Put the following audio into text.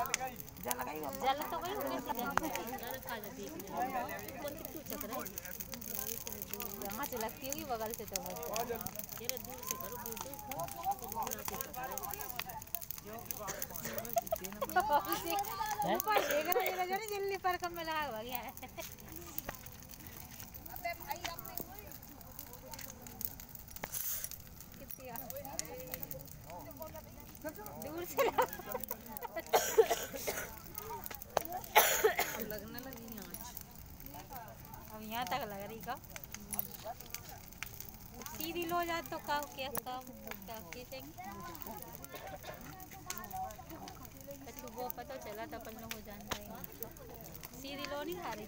जल तो गई यहाँ से लगती होगी बगल से तो ऊपर देख रहा है जल्दी जल्दी पर कम में लगा हुआ गया है। दूर से लगा लगने लगी अब यहाँ तक लग रही का? सीधी लो जाए तो का क्या काम क्या खींचेंगे अच्छा वो पता चला था, अपन लोग हो जान सीधी लो नहीं खा रही